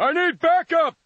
I need backup!